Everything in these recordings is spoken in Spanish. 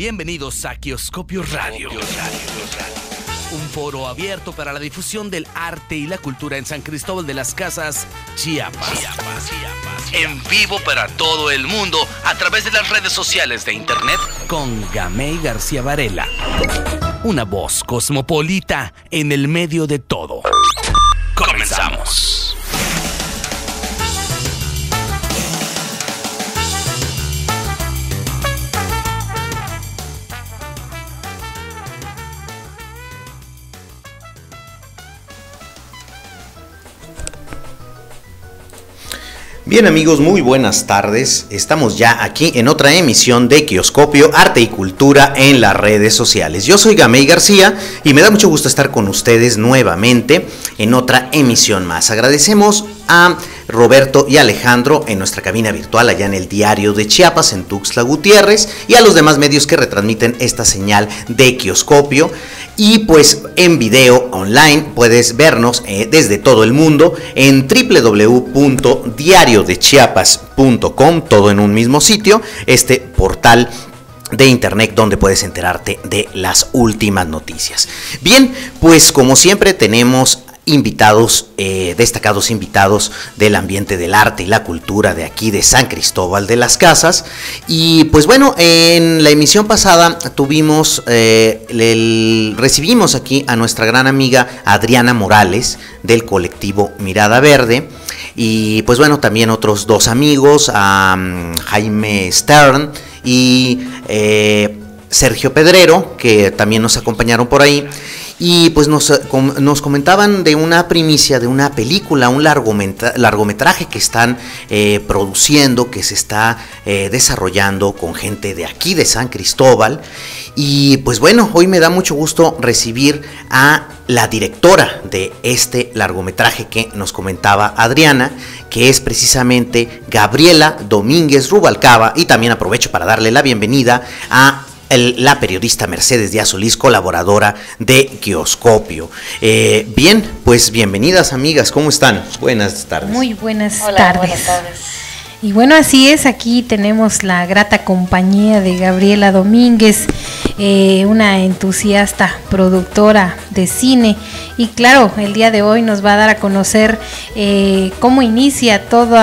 Bienvenidos a Kioscopio Radio. Un foro abierto para la difusión del arte y la cultura en San Cristóbal de las Casas, Chiapas. En vivo para todo el mundo a través de las redes sociales de internet con Gamey García Varela. Una voz cosmopolita en el medio de todo. Bien amigos, muy buenas tardes. Estamos ya aquí en otra emisión de Kioscopio, Arte y Cultura en las redes sociales. Yo soy Gamey García y me da mucho gusto estar con ustedes nuevamente en otra emisión más. Agradecemos a Roberto y Alejandro en nuestra cabina virtual allá en el diario de Chiapas en Tuxtla Gutiérrez y a los demás medios que retransmiten esta señal de Kioscopio. Y pues en video online puedes vernos eh, desde todo el mundo en www.diariodechiapas.com, todo en un mismo sitio, este portal de internet donde puedes enterarte de las últimas noticias. Bien, pues como siempre tenemos invitados, eh, destacados invitados del ambiente del arte y la cultura de aquí de San Cristóbal de las Casas. Y pues bueno, en la emisión pasada tuvimos, eh, recibimos aquí a nuestra gran amiga Adriana Morales del colectivo Mirada Verde. Y pues bueno, también otros dos amigos, a Jaime Stern y eh, Sergio Pedrero, que también nos acompañaron por ahí. Y pues nos, eh, nos, comentaban de una primicia, de una película, un largometraje que están eh, produciendo, que se está eh, desarrollando con gente de aquí, de San Cristóbal. Y pues bueno, hoy me da mucho gusto recibir a la directora de este largometraje que nos comentaba Adriana, que es precisamente Gabriela Domínguez Rubalcaba. Y también aprovecho para darle la bienvenida a la periodista Mercedes Díaz Solís, colaboradora de Kioscopio. Eh, bien, pues bienvenidas amigas, ¿cómo están? Buenas tardes. Muy buenas tardes. Buenas tardes. Y bueno, así es, aquí tenemos la grata compañía de Gabriela Domínguez, eh, una entusiasta productora de cine. Y claro, el día de hoy nos va a dar a conocer eh, cómo inicia todo,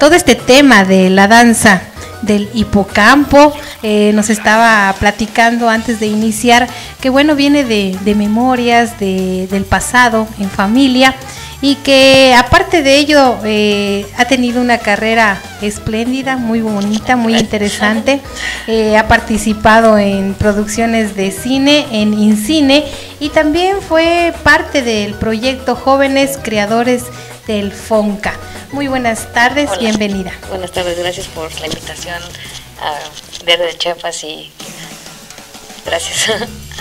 todo este tema de la danza del hipocampo. Eh, nos estaba platicando antes de iniciar que bueno, viene de, memorias del pasado en familia y que aparte de ello eh, ha tenido una carrera espléndida, muy bonita, muy interesante. Eh, ha participado en producciones de cine, en Incine y también fue parte del proyecto Jóvenes Creadores del FONCA. Muy buenas tardes, bienvenida. Buenas tardes, gracias por la invitación a Verde Chiapas y gracias.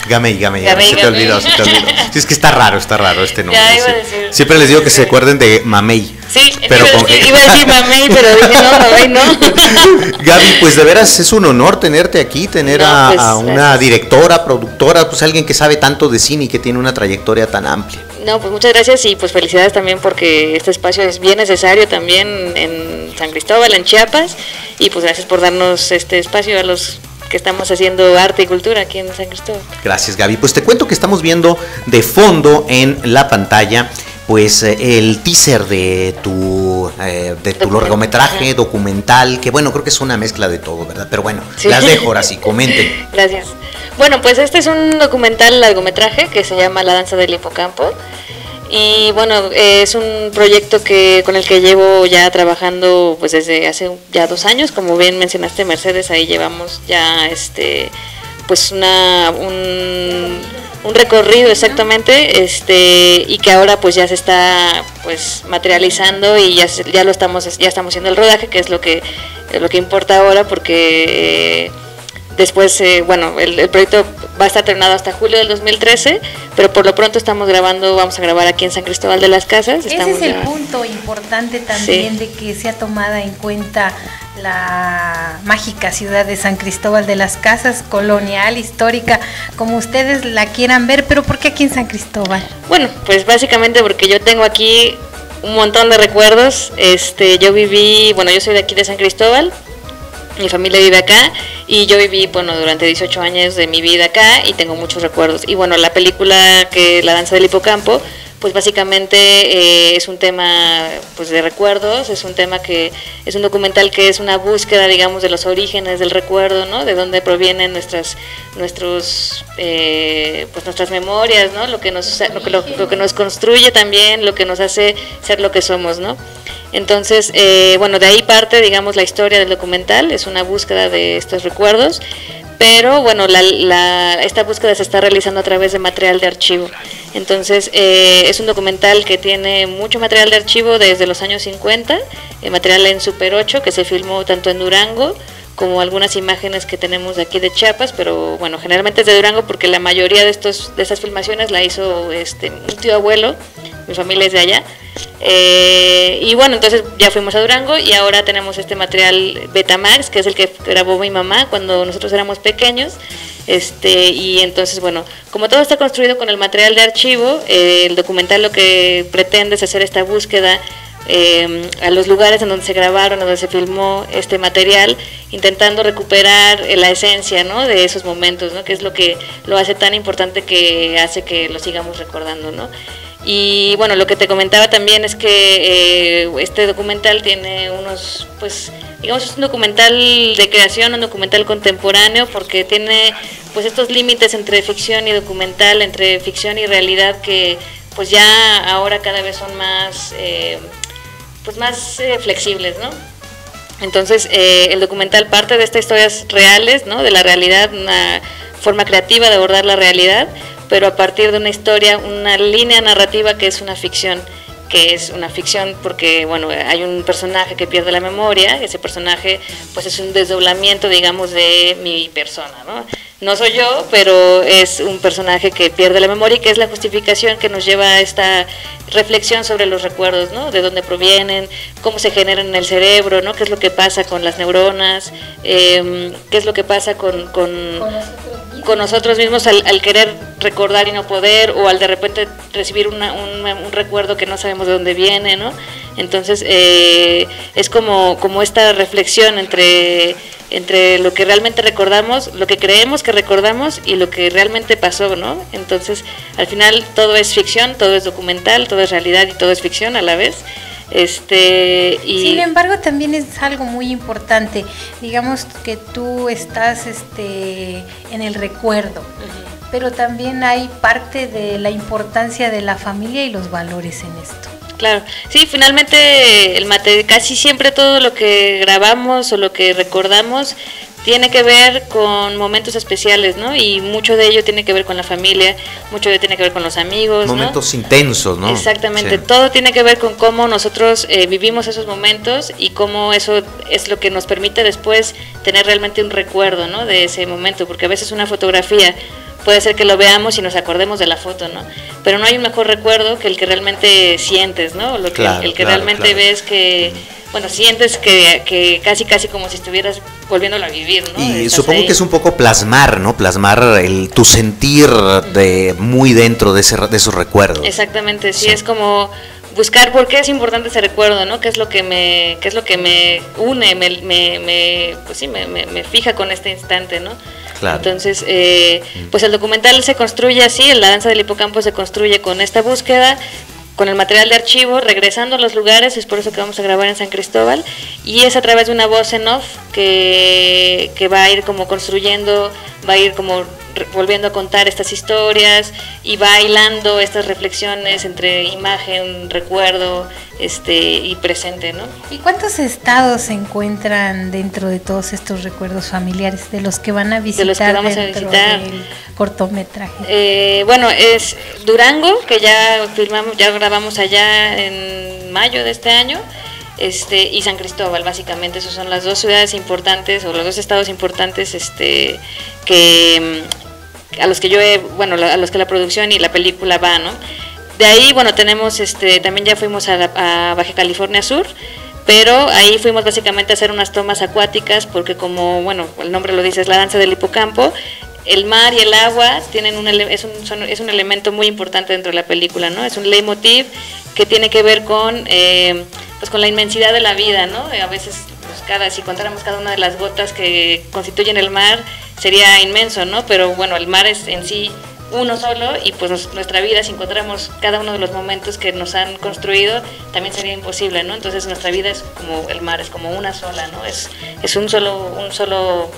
Gamey, Gamey, se te olvidó, se te olvidó. Sí, es que está raro, está raro este nombre. Ya, iba a decir, Siempre les digo que se acuerden de Mamey. Sí, pero iba, a decir, iba a decir Mamey, pero dije no, Mamey no. Gaby, pues de veras es un honor tenerte aquí, tener a, pues, a, una directora, productora, pues alguien que sabe tanto de cine y que tiene una trayectoria tan amplia. No, pues muchas gracias y pues felicidades también porque este espacio es bien necesario también en San Cristóbal, en Chiapas, y pues gracias por darnos este espacio a los que estamos haciendo arte y cultura aquí en San Cristóbal. Gracias Gaby. Pues te cuento que estamos viendo de fondo en la pantalla pues eh, el teaser de tu eh, de tu largometraje documental que bueno creo que es una mezcla de todo verdad pero bueno las dejo ahora sí comenten. Gracias. Bueno, pues este es un documental largometraje que se llama La danza del hipocampo. Y bueno, es un proyecto que con el que llevo ya trabajando pues desde hace ya dos años, como bien mencionaste Mercedes, ahí llevamos ya este pues una un, un recorrido exactamente, este y que ahora pues ya se está pues materializando y ya ya lo estamos ya estamos haciendo el rodaje, que es lo que lo que importa ahora porque Después, eh, bueno, el, proyecto va a estar terminado hasta julio del 2013, pero por lo pronto estamos grabando, vamos a grabar aquí en San Cristóbal de las Casas. Ese es el punto importante también de que sea tomada en cuenta la mágica ciudad de San Cristóbal de las Casas, colonial, histórica, como ustedes la quieran ver, pero ¿por qué aquí en San Cristóbal? Bueno, pues básicamente porque yo tengo aquí un montón de recuerdos. Este, yo viví, bueno, yo soy de aquí de San Cristóbal, mi familia vive acá y yo viví, bueno, durante 18 años de mi vida acá y tengo muchos recuerdos. Y bueno, la película que La danza del hipocampo, pues básicamente eh, es un tema pues de recuerdos, es un tema que es un documental que es una búsqueda, digamos, de los orígenes del recuerdo, ¿no? De dónde provienen nuestras nuestros eh, pues nuestras memorias, ¿no? Lo que nos lo que, lo que nos construye también, lo que nos hace ser lo que somos, ¿no? Entonces, eh, bueno, de ahí parte, digamos, la historia del documental, es una búsqueda de estos recuerdos, pero bueno, la, esta búsqueda se está realizando a través de material de archivo. Entonces, eh, es un documental que tiene mucho material de archivo desde los años 50, eh, material en Super 8, que se filmó tanto en Durango, como algunas imágenes que tenemos de aquí de Chiapas, pero bueno, generalmente es de Durango porque la mayoría de estos de estas filmaciones la hizo este un tío abuelo, mi familia es de allá. Eh, y bueno, entonces ya fuimos a Durango y ahora tenemos este material Betamax, que es el que grabó mi mamá cuando nosotros éramos pequeños. Este, y entonces, bueno, como todo está construido con el material de archivo, eh, el documental lo que pretende es hacer esta búsqueda eh, a los lugares en donde se grabaron, donde se filmó este material, intentando recuperar la esencia ¿no? de esos momentos, ¿no? que es lo que lo hace tan importante que hace que lo sigamos recordando. ¿no? Y bueno, lo que te comentaba también es que eh, este documental tiene unos, pues, digamos, es un documental de creación, un documental contemporáneo, porque tiene, pues, estos límites entre ficción y documental, entre ficción y realidad que, pues, ya ahora cada vez son más, eh, pues, más eh, flexibles, ¿no? Entonces, el documental parte de estas historias reales, ¿no? De la realidad, una forma creativa de abordar la realidad pero a partir de una historia, una línea narrativa que es una ficción que es una ficción porque bueno hay un personaje que pierde la memoria ese personaje pues es un desdoblamiento digamos de mi persona no no soy yo pero es un personaje que pierde la memoria y que es la justificación que nos lleva a esta reflexión sobre los recuerdos no de dónde provienen cómo se generan en el cerebro no qué es lo que pasa con las neuronas em, qué es lo que pasa con, con con nosotros mismos al, querer recordar y no poder o al de repente recibir un, recuerdo que no sabemos de dónde viene, ¿no? Entonces eh, es como, como esta reflexión entre, entre lo que realmente recordamos, lo que creemos que recordamos y lo que realmente pasó, ¿no? Entonces al final todo es ficción, todo es documental, todo es realidad y todo es ficción a la vez. Este, y Sin embargo, también es algo muy importante. Digamos que tú estás este, en el recuerdo, pero también hay parte de la importancia de la familia y los valores en esto. Claro, sí, finalmente el mate, casi siempre todo lo que grabamos o lo que recordamos tiene que ver con momentos especiales, ¿no? Y mucho de ello tiene que ver con la familia, mucho de ello tiene que ver con los amigos. Momentos intensos, ¿no? Exactamente, todo tiene que ver con cómo nosotros eh, vivimos esos momentos y cómo eso es lo que nos permite después tener realmente un recuerdo, ¿no? De ese momento, porque a veces una fotografía puede ser que lo veamos y nos acordemos de la foto, ¿no? Pero no hay un mejor recuerdo que el que realmente sientes, ¿no? Lo que, el que realmente ves que bueno, sientes que, casi, casi como si estuvieras volviéndolo a vivir, ¿no? Y supongo que es un poco plasmar, ¿no? Plasmar el, tu sentir de muy dentro de, ese, de esos recuerdos. Exactamente, sí, es como buscar por qué es importante ese recuerdo, ¿no? ¿Qué es lo que me, qué es lo que me une, me, me, pues sí, me, me, fija con este instante, ¿no? Entonces, eh, pues el documental se construye así, la danza del hipocampo se construye con esta búsqueda, con el material de archivo, regresando a los lugares, es por eso que vamos a grabar en San Cristóbal, y es a través de una voz en off que, que va a ir como construyendo, va a ir como volviendo a contar estas historias y bailando estas reflexiones entre imagen, recuerdo este y presente, ¿no? ¿Y cuántos estados se encuentran dentro de todos estos recuerdos familiares de los que van a visitar? De los que vamos a visitar. cortometraje. Eh, bueno, es Durango, que ya filmamos, ya grabamos allá en mayo de este año. Este, y San Cristóbal, básicamente, esas son las dos ciudades importantes o los dos estados importantes este, que, a los que yo he, bueno, a los que la producción y la película va, ¿no? De ahí, bueno, tenemos, este, también ya fuimos a, Baja California Sur, pero ahí fuimos básicamente a hacer unas tomas acuáticas porque como, bueno, el nombre lo dice, es la danza del hipocampo, el mar y el agua tienen un, es, un, es un elemento muy importante dentro de la película, ¿no? Es un leitmotiv que tiene que ver con, eh, pues con la inmensidad de la vida, ¿no? A veces cada, si contáramos cada una de las gotas que constituyen el mar, sería inmenso, ¿no? Pero bueno, el mar es en sí uno solo y pues nuestra vida si encontramos cada uno de los momentos que nos han construido también sería imposible no entonces nuestra vida es como el mar es como una sola no es es un solo un solo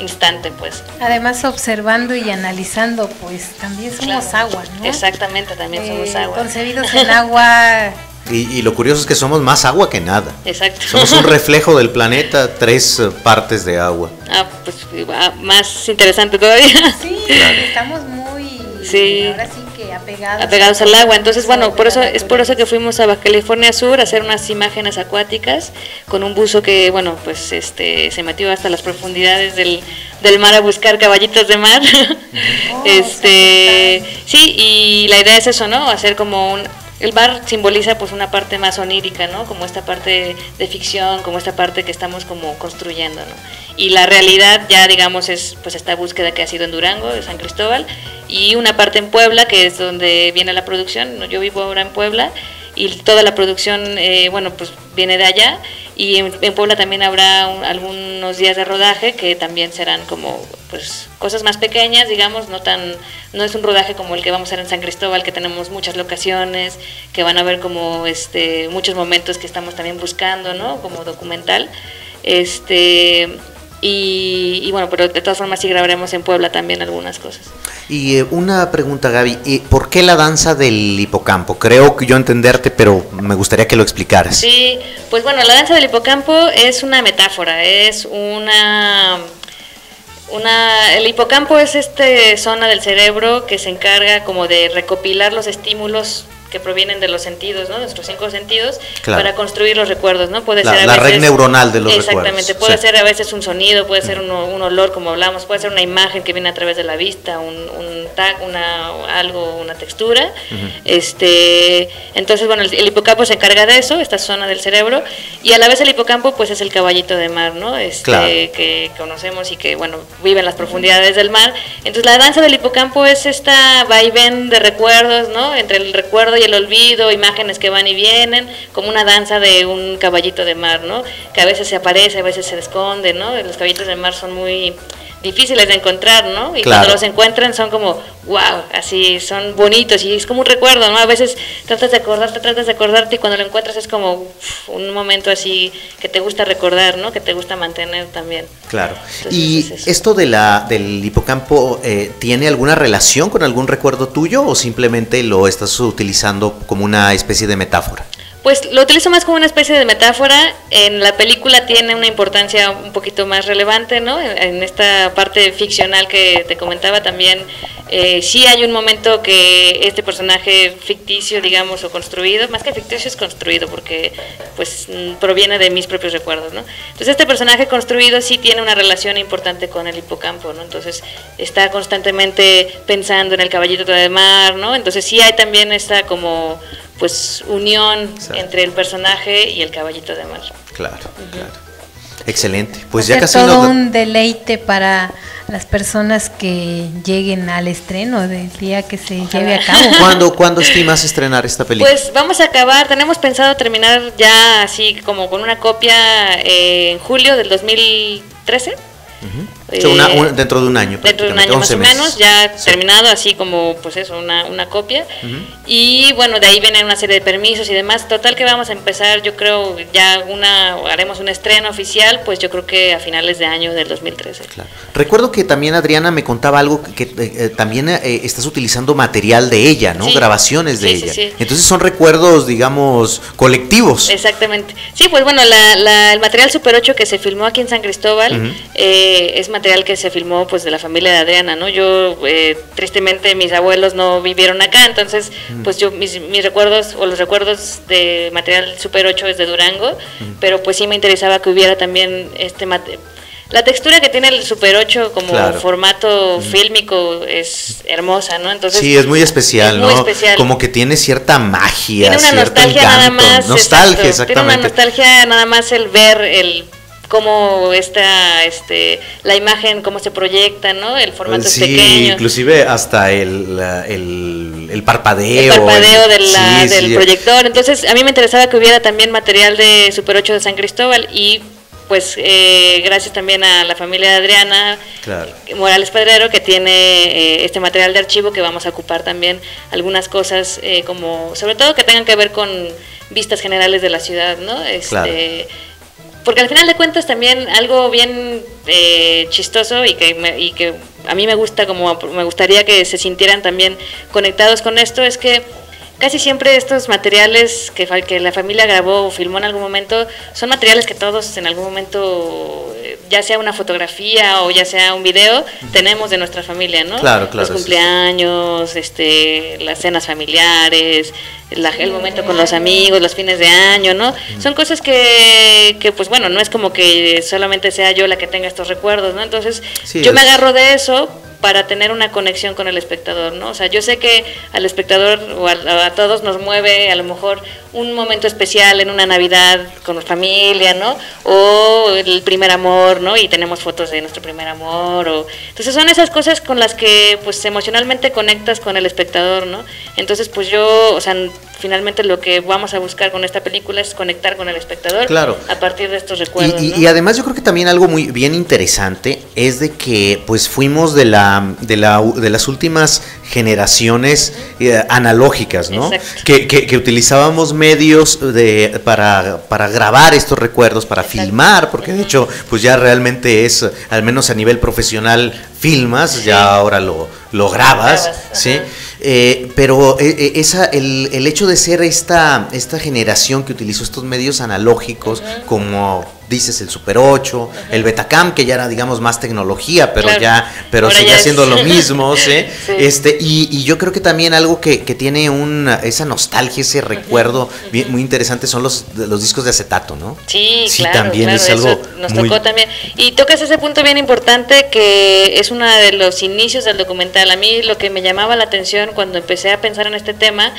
instante pues. Además observando y analizando pues también somos agua no exactamente también somos Eh, agua. concebidos en agua Y, y lo curioso es que somos más agua que nada. exacto Somos un reflejo del planeta, tres eh, partes de agua. ah pues ah, más interesante todavía sí Claro. estamos muy Sí. ahora sí que apegados apegados al agua. Entonces, bueno, por eso es por eso que fuimos a Baja California Sur a hacer unas imágenes acuáticas con un buzo que, bueno, pues este se metió hasta las profundidades del, del mar a buscar caballitos de mar. Oh, este, sí, y la idea es eso, ¿no? Hacer como un el mar simboliza pues una parte más onírica, ¿no? Como esta parte de ficción, como esta parte que estamos como construyendo, ¿no? Y la realidad ya digamos es pues esta búsqueda que ha sido en Durango, de San Cristóbal, y una parte en Puebla, que es donde viene la producción. Yo vivo ahora en Puebla y toda la producción, eh, bueno, pues viene de allá. Y en, Puebla también habrá un- algunos días de rodaje que también serán como pues cosas más pequeñas, digamos, no tan no es un rodaje como el que vamos a hacer en San Cristóbal, que tenemos muchas locaciones, que van a ver como este muchos momentos que estamos también buscando, ¿no? Como documental. Este y, y bueno, pero de todas formas sí grabaremos en Puebla también algunas cosas. Y eh, una pregunta, Gaby. eh, ¿Por qué la danza del hipocampo? Creo que yo entenderte, pero me gustaría que lo explicaras. Sí, pues bueno, la danza del hipocampo es una metáfora, es una una el hipocampo es esta zona del cerebro que se encarga como de recopilar los estímulos que provienen de los sentidos, ¿no? Nuestros cinco sentidos Claro. para construir los recuerdos, ¿no? Puede La- ser a la red neuronal de los Exactamente, recuerdos, puede sí. ser a veces un sonido, puede ser un, un olor como hablamos, puede ser una imagen que viene a través de la vista, un, un tag, una algo, una textura. Este, entonces bueno, el, el hipocampo se encarga de eso, esta zona del cerebro, y a la vez el hipocampo pues es el caballito de mar, ¿no? Este, Claro. que conocemos y que bueno, vive en las profundidades del mar. Entonces la danza del hipocampo es esta vaivén de recuerdos, ¿no? Entre el recuerdo y el olvido, imágenes que van y vienen, como una danza de un caballito de mar, ¿no? Que a veces se aparece, a veces se esconde, ¿no? Los caballitos de mar son muy difíciles de encontrar, ¿no? Y Claro. cuando los encuentran son como, wow, así son bonitos y es como un recuerdo, ¿no? A veces tratas de acordarte, tratas de acordarte y cuando lo encuentras es como uf, un momento así que te gusta recordar, ¿no? Que te gusta mantener también. Claro. Entonces, ¿Y es esto de la, del hipocampo eh, tiene alguna relación con algún recuerdo tuyo o simplemente lo estás utilizando como una especie de metáfora? Pues lo utilizo más como una especie de metáfora. En la película tiene una importancia un poquito más relevante, ¿no? En, esta parte ficcional que te comentaba también, eh, sí hay un momento que este personaje ficticio, digamos, o construido, más que ficticio es construido porque pues mm, proviene de mis propios recuerdos, ¿no? Entonces este personaje construido sí tiene una relación importante con el hipocampo, ¿no? Entonces está constantemente pensando en el caballito de mar, ¿no? Entonces sí hay también esta como pues unión entre el personaje y el caballito de mar. Claro, claro. Excelente. Pues ya casi todo nos... un deleite para las personas que lleguen al estreno del día que se lleve a cabo. ¿Cuándo, ¿Cuándo estimas estrenar esta película? Pues vamos a acabar, tenemos pensado terminar ya así como con una copia eh, en julio del 2013. O una- Eh, un- dentro de un año. Dentro de un año más 11 o meses. menos, ya Sí. terminado así como pues eso, una, una copia. Y bueno, de ahí vienen una serie de permisos y demás. Total que vamos a empezar, yo creo, ya una, haremos un estreno oficial, pues yo creo que a finales de año del 2013. Claro. Recuerdo que también Adriana me contaba algo que, que, eh, eh, también eh, estás utilizando material de ella, ¿no? Sí. Grabaciones de Sí, ella. Entonces son recuerdos, digamos, colectivos. Exactamente. Sí, pues bueno, la, la- el material Super 8 que se filmó aquí en San Cristóbal Ujú. eh, es material que se filmó pues de la familia de Adriana, ¿no? Yo, eh, tristemente, mis abuelos no vivieron acá, entonces, pues yo, mis, mis recuerdos o los recuerdos de material Super 8 es de Durango, pero pues sí me interesaba que hubiera también este material. La textura que tiene el Super 8 como Claro. formato fílmico es hermosa, ¿no? Entonces Sí, es muy especial, es ¿no? muy especial. Como que tiene cierta magia, Tiene una cierto nostalgia nada encanto. más. Nostalgia, exacto. Tiene exactamente. una nostalgia nada más el ver el cómo está este la imagen cómo se proyecta no el formato es sí, pequeño inclusive hasta el, el, el parpadeo. el parpadeo el- de la- sí, del sí. proyector entonces a mí me interesaba que hubiera también material de Super 8 de San Cristóbal y pues eh, gracias también a la familia de Adriana Morales Pedrero que tiene eh, este material de archivo que vamos a ocupar también algunas cosas eh, como sobre todo que tengan que ver con vistas generales de la ciudad, ¿no? Este, porque al final de cuentas también algo bien chistoso y que, y que a mí me gusta como me gustaría que se sintieran también conectados con esto es que casi siempre estos materiales que, que la familia grabó o filmó en algún momento son materiales que todos en algún momento, eh, ya sea una fotografía o ya sea un video, tenemos de nuestra familia, ¿no? Claro, claro. Los cumpleaños, este, las cenas familiares, el momento con los amigos, los fines de año, ¿no? Son cosas que, que, pues bueno, no es como que solamente sea yo la que tenga estos recuerdos, ¿no? Entonces, yo me agarro de eso para tener una conexión con el espectador, ¿no? O sea, yo sé que al espectador o a, todos nos mueve a lo mejor un momento especial en una Navidad con la familia, ¿no? O el primer amor, ¿no? Y tenemos fotos de nuestro primer amor, o... Entonces son esas cosas con las que pues emocionalmente conectas con el espectador, ¿no? Entonces pues yo, o sea, finalmente lo que vamos a buscar con esta película es conectar con el espectador claro. a partir de estos recuerdos. Y, además yo creo que también algo muy bien interesante es de que pues fuimos de la de, la, de las últimas generaciones eh, analógicas, ¿no? Que, que, utilizábamos medios de, para, para grabar estos recuerdos, para filmar, porque de hecho pues ya realmente es, al menos a nivel profesional, filmas, ya ahora lo, lo grabas, ¿sí? Eh, pero eh, eh, esa, el, el, hecho de ser esta, esta generación que utilizó estos medios analógicos como dices el Super 8, el Betacam que ya era digamos más tecnología, pero ya pero sigue siendo lo mismo, ¿sí? Este y, y, yo creo que también algo que, que tiene una, esa nostalgia, ese recuerdo muy interesante son los los discos de acetato, ¿no? Sí, claro, también es algo nos tocó también. Y tocas ese punto bien importante que es uno de los inicios del documental. A mí lo que me llamaba la atención cuando empecé a pensar en este tema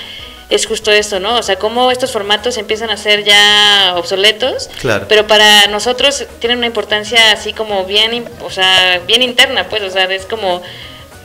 es justo esto, ¿no? O sea, cómo estos formatos empiezan a ser ya obsoletos, claro. pero para nosotros tienen una importancia así como bien, o sea, bien interna, pues, o sea, es como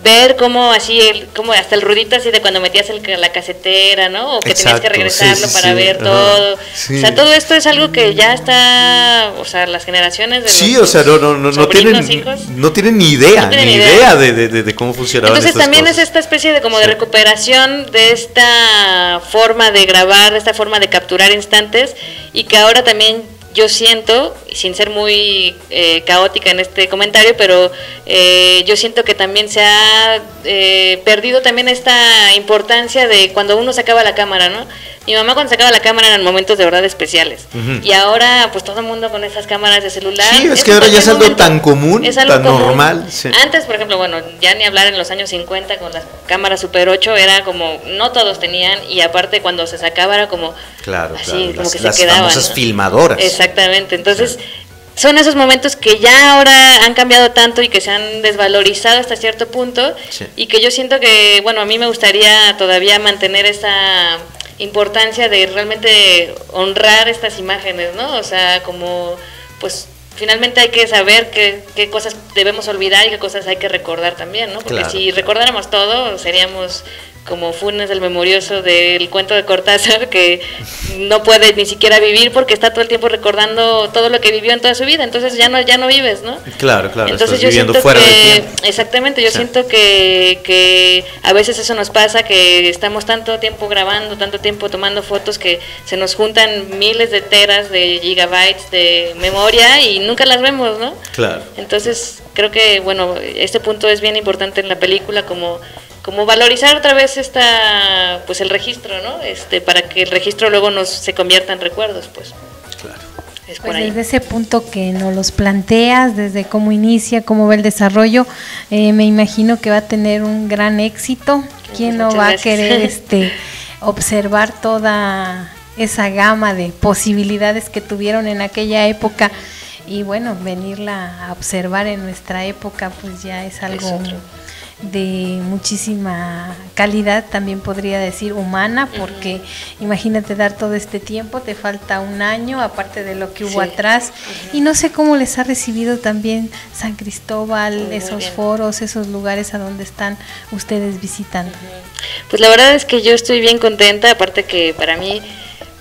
ver cómo así, el, como hasta el rudito así de cuando metías el, la casetera, ¿no? O que tenías que regresarlo para ver todo. O sea, todo esto es algo que ya está, o sea, las generaciones de Sí, o sea, no, no, no, no tienen, no tienen ni idea, ni idea, de, de, de, cómo funcionaba. Entonces también es esta especie de como de recuperación de esta forma de grabar, de esta forma de capturar instantes y que ahora también yo siento, sin ser muy eh, caótica en este comentario, pero eh, yo siento que también se ha eh, perdido también esta importancia de cuando uno sacaba la cámara, ¿no? Mi mamá cuando sacaba la cámara eran momentos de verdad especiales. Y ahora, pues todo el mundo con esas cámaras de celular. Sí, es, que ahora ya es algo tan común, tan normal. Antes, por ejemplo, bueno, ya ni hablar en los años 50 con las cámaras Super 8, era como, no todos tenían, y aparte cuando se sacaba era como, claro, así, como que se quedaban. Famosas filmadoras. Exactamente. Entonces son esos momentos que ya ahora han cambiado tanto y que se han desvalorizado hasta cierto punto y que yo siento que, bueno, a mí me gustaría todavía mantener esa importancia de realmente honrar estas imágenes, ¿no? O sea, como, pues finalmente hay que saber qué, qué cosas debemos olvidar y qué cosas hay que recordar también, ¿no? Porque si recordáramos todo, seríamos como Funes el memorioso del cuento de Cortázar, que no puede ni siquiera vivir porque está todo el tiempo recordando todo lo que vivió en toda su vida, entonces ya no ya no vives, ¿no? Claro, claro. Entonces yo siento que exactamente, yo siento que, que a veces eso nos pasa, que estamos tanto tiempo grabando, tanto tiempo tomando fotos que se nos juntan miles de teras de gigabytes de memoria y nunca las vemos, ¿no? Claro. Entonces creo que bueno, este punto es bien importante en la película como como valorizar otra vez esta pues el registro no este para que el registro luego nos se convierta en recuerdos pues. Claro. Pues desde ese punto que nos los planteas desde cómo inicia cómo va el desarrollo eh, me imagino que va a tener un gran éxito. Quién no va a querer este observar toda esa gama de posibilidades que tuvieron en aquella época y bueno venirla a observar en nuestra época pues ya es algo de muchísima calidad, también podría decir humana, porque imagínate dar todo este tiempo, te falta un año, aparte de lo que hubo atrás, y no sé cómo les ha recibido también San Cristóbal, esos foros, esos lugares a donde están ustedes visitando. Pues la verdad es que yo estoy bien contenta, aparte que para mí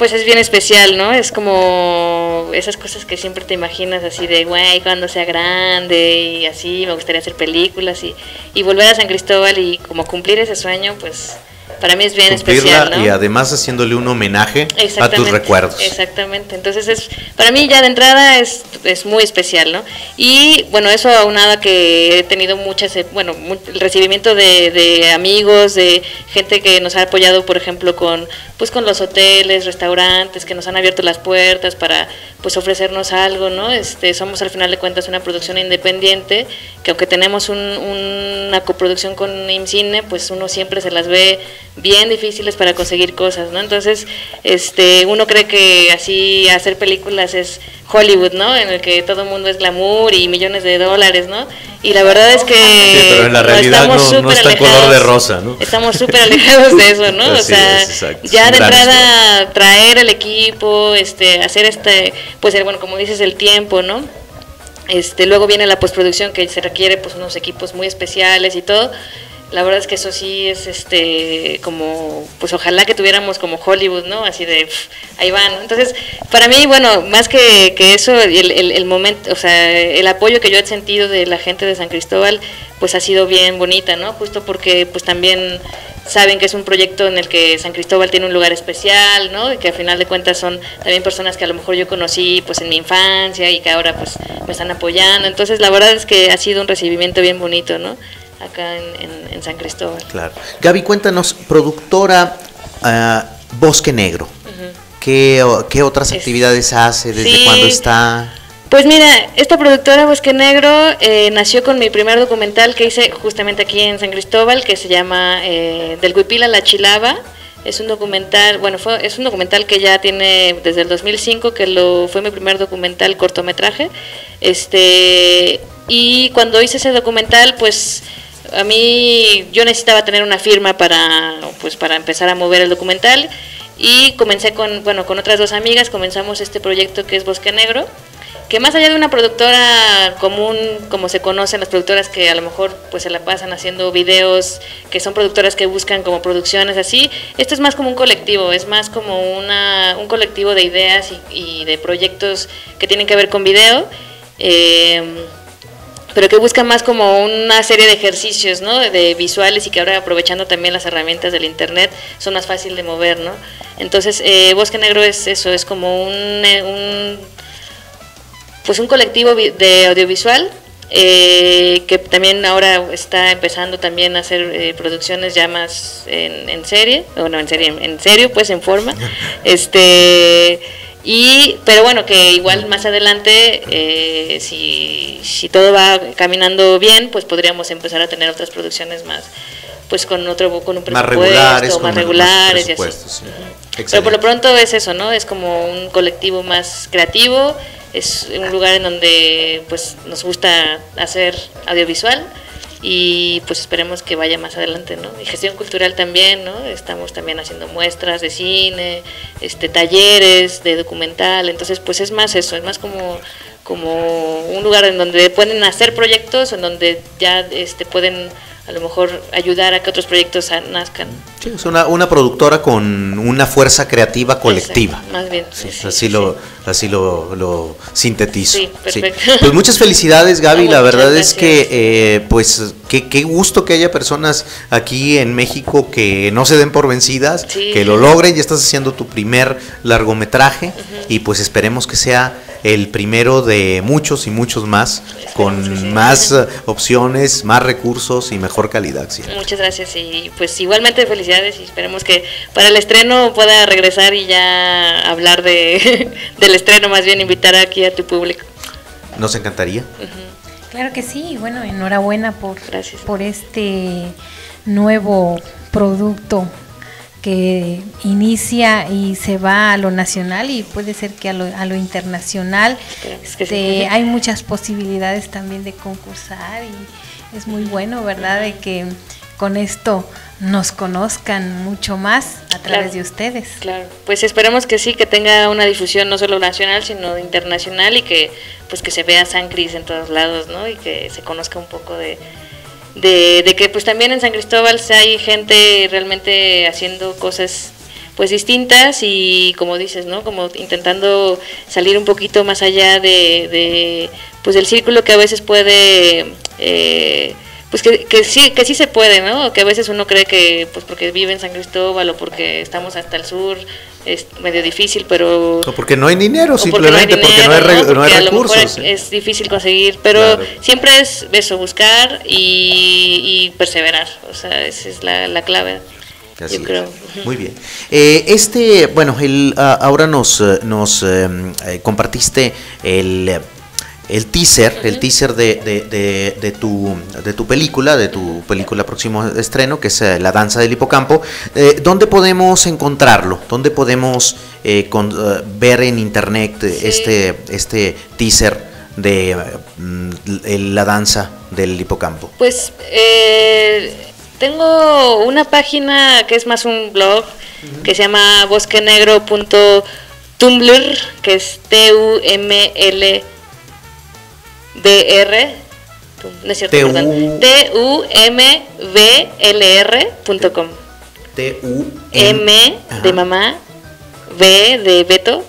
Pues es bien especial, ¿no? Es como esas cosas que siempre te imaginas así de, güey, cuando sea grande y así, me gustaría hacer películas y, y volver a San Cristóbal y como cumplir ese sueño, pues para mí es bien especial. ¿no? Y además haciéndole un homenaje a tus recuerdos. Exactamente, entonces es, para mí ya de entrada es, es muy especial, ¿no? Y bueno, eso aunado que he tenido muchas, bueno, el recibimiento de, de amigos, de gente que nos ha apoyado, por ejemplo, con pues con los hoteles, restaurantes que nos han abierto las puertas para pues ofrecernos algo, ¿no? Este, somos al final de cuentas una producción independiente que aunque tenemos un, una coproducción con IMCINE, pues uno siempre se las ve bien difíciles para conseguir cosas, ¿no? Entonces, este, uno cree que así hacer películas es Hollywood, ¿no? En el que todo el mundo es glamour y millones de dólares, ¿no? Y la verdad es que sí, pero en la realidad no, no, está color de rosa, ¿no? Estamos súper alejados de eso, ¿no? o sea, ya de entrada traer el equipo, este, hacer este, pues bueno, como dices, el tiempo, ¿no? Este, luego viene la postproducción que se requiere pues unos equipos muy especiales y todo la verdad es que eso sí es este como pues ojalá que tuviéramos como Hollywood no así de ahí van entonces para mí bueno más que, que eso el, el, el, momento o sea el apoyo que yo he sentido de la gente de San Cristóbal pues ha sido bien bonita no justo porque pues también saben que es un proyecto en el que San Cristóbal tiene un lugar especial, ¿no? Y que al final de cuentas son también personas que a lo mejor yo conocí pues en mi infancia y que ahora pues me están apoyando. Entonces la verdad es que ha sido un recibimiento bien bonito, ¿no? Acá en, en, en, San Cristóbal. Claro. Gaby, cuéntanos, productora uh, Bosque Negro, uh -huh. ¿qué, ¿qué, otras es, actividades hace? ¿Desde sí, cuándo está? Pues mira, esta productora Bosque Negro eh, nació con mi primer documental que hice justamente aquí en San Cristóbal, que se llama eh, Del Huipil a la Chilaba. Es un documental, bueno, fue, es un documental que ya tiene desde el 2005, que lo fue mi primer documental cortometraje. Este, y cuando hice ese documental, pues a mí yo necesitaba tener una firma para pues para empezar a mover el documental. Y comencé con bueno con otras dos amigas comenzamos este proyecto que es Bosque Negro que más allá de una productora común como se conocen las productoras que a lo mejor pues se la pasan haciendo videos que son productoras que buscan como producciones así esto es más como un colectivo es más como una un colectivo de ideas y, y de proyectos que tienen que ver con video. Eh, pero que busca más como una serie de ejercicios, ¿no? De visuales y que ahora aprovechando también las herramientas del internet son más fácil de mover, ¿no? Entonces, eh, Bosque Negro es eso, es como un, un pues un colectivo de audiovisual eh, que también ahora está empezando también a hacer eh, producciones ya más en, en serie, o no en serie, en serio, pues en forma, este y pero bueno que igual más adelante eh, si, si todo va caminando bien pues podríamos empezar a tener otras producciones más pues con otro con un presupuesto más regulares, más regulares y así. sí. pero por lo pronto es eso no es como un colectivo más creativo es un lugar en donde pues nos gusta hacer audiovisual y pues esperemos que vaya más adelante, ¿no? Y gestión cultural también, ¿no? Estamos también haciendo muestras de cine, este talleres de documental, entonces pues es más eso, es más como como un lugar en donde pueden hacer proyectos, en donde ya este pueden a lo mejor ayudar a que otros proyectos nazcan. Sí, es una, una productora con una fuerza creativa colectiva. Exacto, más bien. Sí, sí, así, sí, lo, así lo, lo sintetizo. Sí, perfecto. Pues muchas felicidades Gaby, no, la verdad gracias. es que eh, pues qué, qué gusto que haya personas aquí en México que no se den por vencidas, que lo logren, ya estás haciendo tu primer largometraje uh -huh. y pues esperemos que sea el primero de muchos y muchos más, con más sí. opciones, más recursos y mejor calidad. ¿cierto? Muchas gracias y pues igualmente felicidades y esperemos que para el estreno pueda regresar y ya hablar de, del estreno, más bien invitar aquí a tu público. Nos encantaría. Uh -huh. Claro que sí, bueno, enhorabuena por, gracias. por este nuevo producto que inicia y se va a lo nacional y puede ser que a lo, a lo internacional es que de, sí. hay muchas posibilidades también de concursar y es muy bueno, ¿verdad? De que con esto nos conozcan mucho más a través claro, de ustedes. Claro, pues esperemos que sí, que tenga una difusión no solo nacional, sino internacional y que pues que se vea San Cris en todos lados, ¿no? Y que se conozca un poco de, de, de, que pues también en San Cristóbal hay gente realmente haciendo cosas pues distintas y como dices, ¿no? Como intentando salir un poquito más allá de, de pues del círculo que a veces puede eh, pues que, que, sí que sí se puede no que a veces uno cree que pues porque vive en San Cristóbal o porque estamos hasta el sur es medio difícil pero o porque no hay dinero simplemente porque no hay, porque no hay, recursos es, difícil conseguir pero claro. siempre es eso buscar y, y, perseverar o sea esa es la, la clave Así Yo creo. Muy bien. Eh, este, bueno, el, uh, ahora nos, nos eh, compartiste el el teaser, el teaser de, de, de, de, tu, de tu película, de tu película próximo estreno, que es eh, La Danza del Hipocampo. Eh, ¿Dónde podemos encontrarlo? ¿Dónde podemos eh, con, ver en internet sí. este, este teaser de uh, La Danza del Hipocampo? Pues tengo una página que es más un blog, uh -huh. que se llama bosquenegro.tumblr, que es T-U-M-L DR, no es cierto, T-U-M-V-L-R.com. T-U-M de mamá, B de Beto,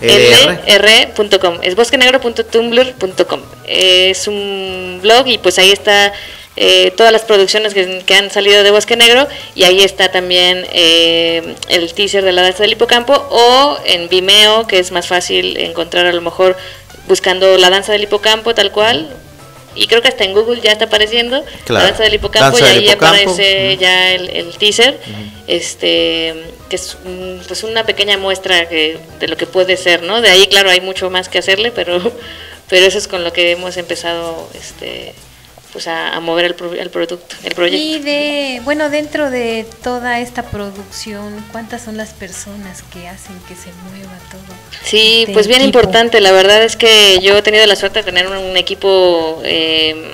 L-R.com. Es bosquenegro.tumblr.com. Es un blog y pues ahí está eh, todas las producciones que, que, han salido de Bosque Negro y ahí está también eh, el teaser de la danza del hipocampo o en Vimeo que es más fácil encontrar a lo mejor buscando la danza del hipocampo tal cual y creo que hasta en Google ya está apareciendo claro. la danza del hipocampo danza y ahí hipocampo. aparece uh -huh. ya el, el teaser uh -huh. este que es pues una pequeña muestra que, de lo que puede ser no de ahí claro hay mucho más que hacerle pero pero eso es con lo que hemos empezado este pues a, a mover el, el, producto, el proyecto. Y de, bueno, dentro de toda esta producción, ¿cuántas son las personas que hacen que se mueva todo? Sí, este pues bien equipo? importante, la verdad es que yo he tenido la suerte de tener un, un equipo... Eh,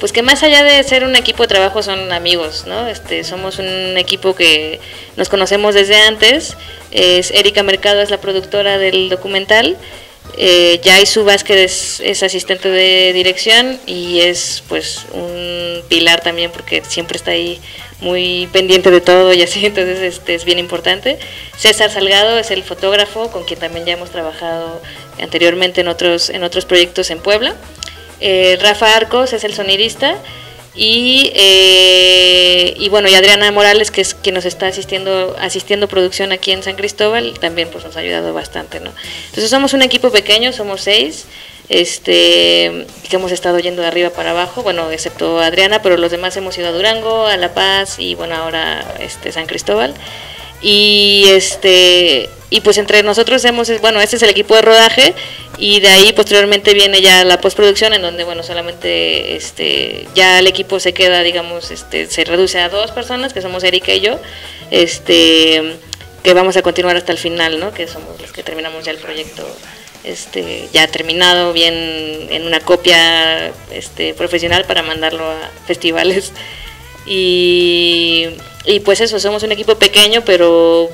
pues que más allá de ser un equipo de trabajo son amigos, ¿no? Este, somos un equipo que nos conocemos desde antes. Es Erika Mercado es la productora del documental. Eh, Yaisu Vázquez es, es, asistente de dirección y es pues un pilar también porque siempre está ahí muy pendiente de todo y así, entonces este es bien importante. César Salgado es el fotógrafo con quien también ya hemos trabajado anteriormente en otros, en otros proyectos en Puebla. Eh, Rafa Arcos es el sonidista y, eh, y bueno, y Adriana Morales, que es quien nos está asistiendo, asistiendo producción aquí en San Cristóbal, también pues nos ha ayudado bastante, ¿no? Entonces somos un equipo pequeño, somos seis, este, que hemos estado yendo de arriba para abajo, bueno, excepto Adriana, pero los demás hemos ido a Durango, a La Paz y bueno, ahora este, San Cristóbal. Y este y pues entre nosotros hemos, bueno, este es el equipo de rodaje y de ahí posteriormente viene ya la postproducción en donde, bueno, solamente este ya el equipo se queda, digamos, este se reduce a dos personas, que somos Erika y yo, este que vamos a continuar hasta el final, ¿no? Que somos los que terminamos ya el proyecto este ya terminado bien en una copia este profesional para mandarlo a festivales y, y pues eso, somos un equipo pequeño, pero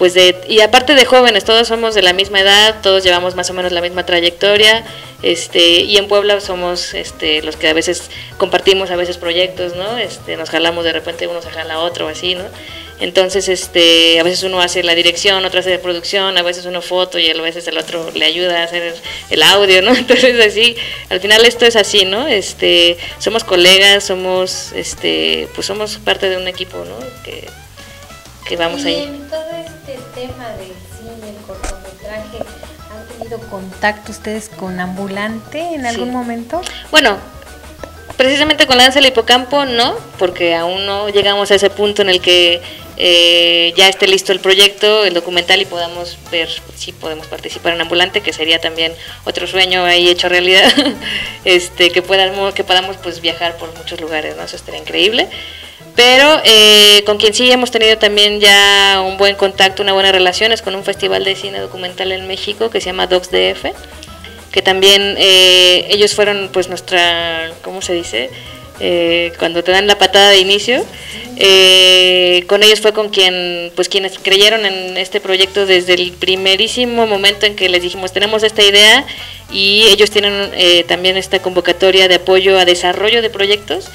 pues de, y aparte de jóvenes, todos somos de la misma edad, todos llevamos más o menos la misma trayectoria, este, y en Puebla somos este, los que a veces compartimos a veces proyectos, ¿no? Este, nos jalamos de repente uno se jala a otro así, ¿no? Entonces, este, a veces uno hace la dirección, otro hace la producción, a veces uno foto y a veces el otro le ayuda a hacer el audio, ¿no? Entonces, así, al final esto es así, ¿no? Este, somos colegas, somos, este, pues somos parte de un equipo, ¿no? Que, que vamos ahí. Este tema del cine, el cortometraje, ¿han tenido contacto ustedes con Ambulante en algún sí. momento? Bueno, precisamente con la danza del hipocampo no, porque aún no llegamos a ese punto en el que eh, ya esté listo el proyecto, el documental y podamos ver si podemos participar en Ambulante, que sería también otro sueño ahí hecho realidad, este que podamos, que podamos pues viajar por muchos lugares, ¿no? Eso estaría increíble. Pero eh, con quien sí hemos tenido también ya un buen contacto, una buena relación, es con un festival de cine documental en México que se llama Docs DF, que también eh, ellos fueron pues nuestra, ¿cómo se dice? Eh, cuando te dan la patada de inicio, eh, con ellos fue con quien, pues quienes creyeron en este proyecto desde el primerísimo momento en que les dijimos tenemos esta idea y ellos tienen eh, también esta convocatoria de apoyo a desarrollo de proyectos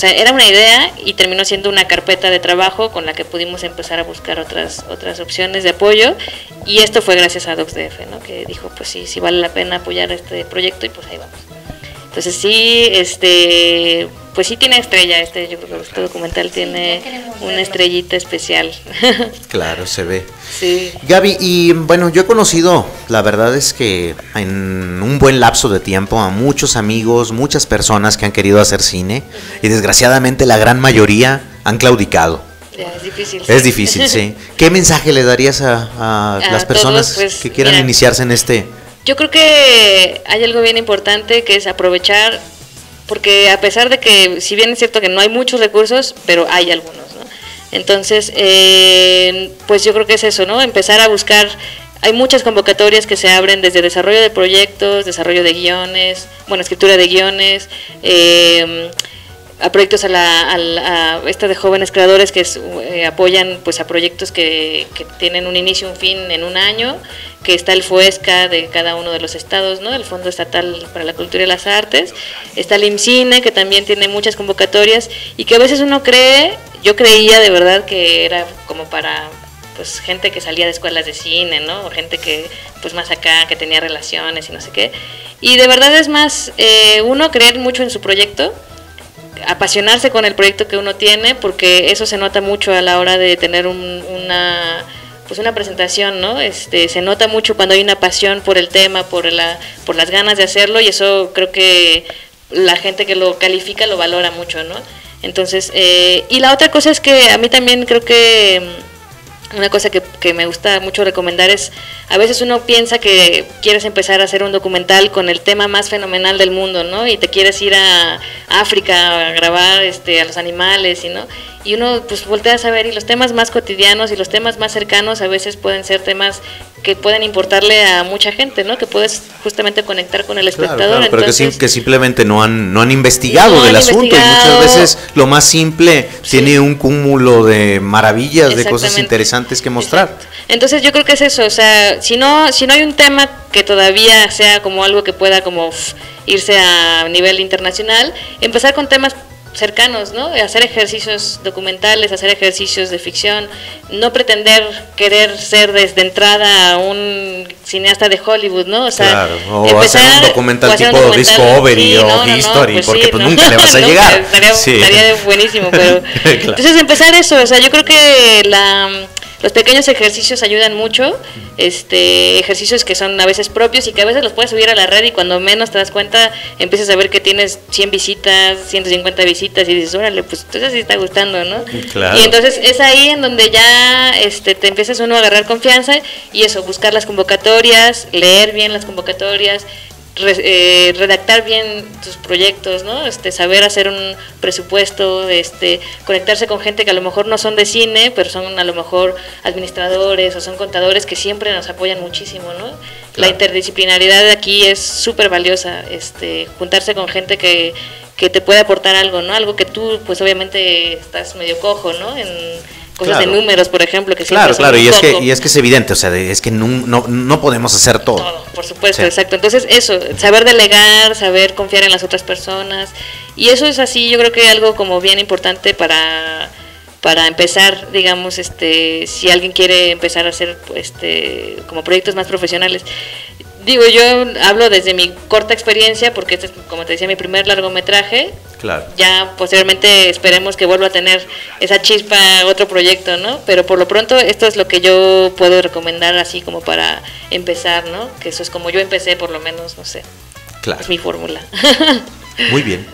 sea, era una idea y terminó siendo una carpeta de trabajo con la que pudimos empezar a buscar otras otras opciones de apoyo y esto fue gracias a DocsDF, ¿no? Que dijo, pues sí, sí vale la pena apoyar este proyecto y pues ahí vamos. Entonces sí, este, pues sí tiene estrella, este, yo creo que este documental tiene una estrellita especial. Claro, se ve. sí. Gaby, y bueno, yo he conocido, la verdad es que en un buen lapso de tiempo, a muchos amigos, muchas personas que han querido hacer cine y desgraciadamente la gran mayoría han claudicado. Ya, es difícil. Es difícil, sí. ¿Qué mensaje le darías a, a A las personas todos, pues, que quieran mira. iniciarse en este? Yo creo que hay algo bien importante que es aprovechar, porque a pesar de que, si bien es cierto que no hay muchos recursos, pero hay algunos, ¿no? Entonces, eh, pues yo creo que es eso, ¿no? Empezar a buscar, hay muchas convocatorias que se abren desde desarrollo de proyectos, desarrollo de guiones, bueno, escritura de guiones, eh, a proyectos a la, a a esta de jóvenes creadores que es, eh, apoyan pues a proyectos que, que tienen un inicio un fin en un año que está el FUESCA de cada uno de los estados, ¿no? El Fondo Estatal para la Cultura y las Artes, está el IMCINE que también tiene muchas convocatorias y que a veces uno cree, yo creía de verdad que era como para pues gente que salía de escuelas de cine, ¿no? O gente que pues más acá, que tenía relaciones y no sé qué. Y de verdad es más eh, uno creer mucho en su proyecto, apasionarse con el proyecto que uno tiene, porque eso se nota mucho a la hora de tener un- una pues una presentación, ¿no? Este, se nota mucho cuando hay una pasión por el tema, por la, por las ganas de hacerlo, y eso creo que la gente que lo califica lo valora mucho, ¿no? Entonces, eh, y la otra cosa es que a mí también creo que mm, una cosa que, que me gusta mucho recomendar es, a veces uno piensa que quieres empezar a hacer un documental con el tema más fenomenal del mundo, ¿no? Y te quieres ir a África a grabar este, a los animales, y no y uno pues voltea a saber y los temas más cotidianos y los temas más cercanos a veces pueden ser temas que pueden importarle a mucha gente, ¿no? Que puedes justamente conectar con el Claro, espectador. claro, pero que, sim- Entonces, que simplemente no han, no han investigado No del han asunto y muchas veces lo más simple Sí. tiene un cúmulo de maravillas, de cosas interesantes que mostrar. Exacto. Entonces yo creo que es eso, o sea, si no, si no hay un tema que todavía sea como algo que pueda como irse a nivel internacional, empezar con temas cercanos, ¿no? Hacer ejercicios documentales, hacer ejercicios de ficción, no pretender querer ser desde entrada un cineasta de Hollywood, ¿no? O sea, Claro, o hacer un documental o hacer un tipo documental- Discovery o no, no, no, History, porque, pues, no. nunca le vas a llegar. Estaría, Sí. estaría buenísimo, pero Claro. entonces empezar eso, o sea, yo creo que la, los pequeños ejercicios ayudan mucho, este, ejercicios que son a veces propios y que a veces los puedes subir a la red y cuando menos te das cuenta empiezas a ver que tienes 100 visitas, 150 visitas y dices, órale, pues entonces sí está gustando, ¿no? Claro. Y entonces es ahí en donde ya este, te empiezas uno a agarrar confianza y eso, buscar las convocatorias, leer bien las convocatorias, re- eh, redactar bien tus proyectos, ¿no? Este, saber hacer un presupuesto, este, conectarse con gente que a lo mejor no son de cine, pero son a lo mejor administradores o son contadores que siempre nos apoyan muchísimo, ¿no? La interdisciplinaridad de aquí es súper valiosa, este, juntarse con gente que, que te puede aportar algo, ¿no? Algo que tú, pues obviamente estás medio cojo, ¿no? En cosas Claro. de números, por ejemplo, que Claro, son claro, un y es, que, y es que es evidente, o sea, de- es que no, no, no podemos hacer todo. todo, por supuesto, Sí. exacto. Entonces, eso, saber delegar, saber confiar en las otras personas. Y eso es así, yo creo que algo como bien importante para, para empezar, digamos, este, si alguien quiere empezar a hacer este, como proyectos más profesionales. Digo, yo hablo desde mi corta experiencia, porque este es, como te decía, mi primer largometraje. Claro. Ya posteriormente esperemos que vuelva a tener esa chispa otro proyecto, ¿no? Pero por lo pronto esto es lo que yo puedo recomendar así como para empezar, ¿no? Que eso es como yo empecé por lo menos, no sé, Claro. es mi fórmula. Muy bien.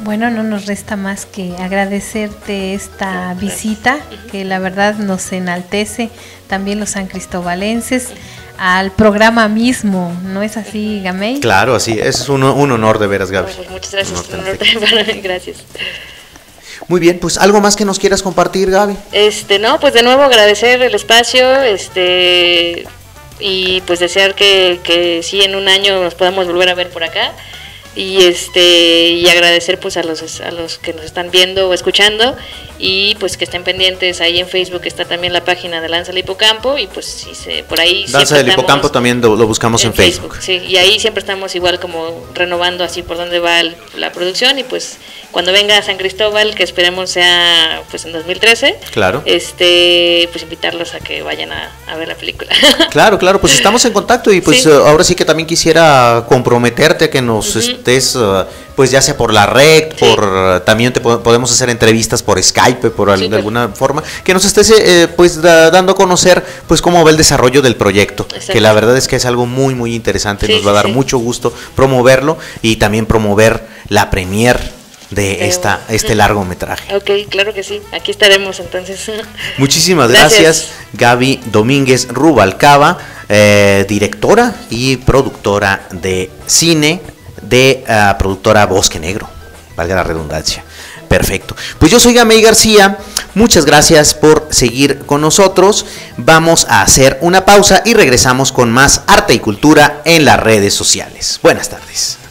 Bueno, no nos resta más que agradecerte esta visita, que la verdad nos enaltece también los san cristobalenses al programa mismo, ¿no es así, Gamey? Claro, así, es un, un honor de veras, Gaby. Pues muchas gracias, Un un honor honor para mí, gracias. Muy bien, pues algo más que nos quieras compartir, Gaby. Este, no, pues de nuevo agradecer el espacio, este, y pues desear que, que sí en un año nos podamos volver a ver por acá. Y este y agradecer pues a los a los que nos están viendo o escuchando y pues que estén pendientes ahí en Facebook está también la página de Danza del Hipocampo y pues si se por ahí Danza del Hipocampo también lo, buscamos en, Facebook. Sí, y ahí siempre estamos igual como renovando así por dónde va la producción y pues cuando venga a San Cristóbal, que esperemos sea pues en 2013, claro. este pues invitarlos a que vayan a, ver la película. Claro, claro, pues estamos en contacto y pues ahora sí que también quisiera comprometerte a que nos estés eh, pues ya sea por la red, por también te podemos hacer entrevistas por Skype, por de alguna forma, que nos estés eh, pues dando a conocer pues cómo va el desarrollo del proyecto, que la verdad es que es algo muy muy interesante, nos va a dar mucho gusto promoverlo y también promover la premier de esta, este largometraje. Ok, claro que sí, aquí estaremos entonces. Muchísimas gracias, Gaby Domínguez Rubalcaba, eh, directora y productora de cine de uh, productora Bosque Negro, valga la redundancia. Perfecto. Pues yo soy Gamey García. Muchas gracias por seguir con nosotros. Vamos a hacer una pausa y regresamos con más arte y cultura en las redes sociales. Buenas tardes.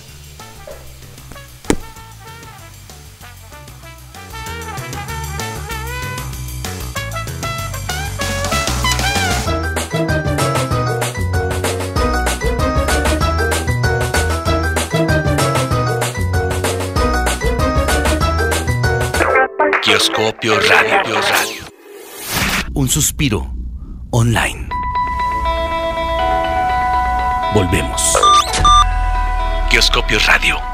Kioscopio Radio. Radio. Un suspiro online. Volvemos. Kioscopio. Radio.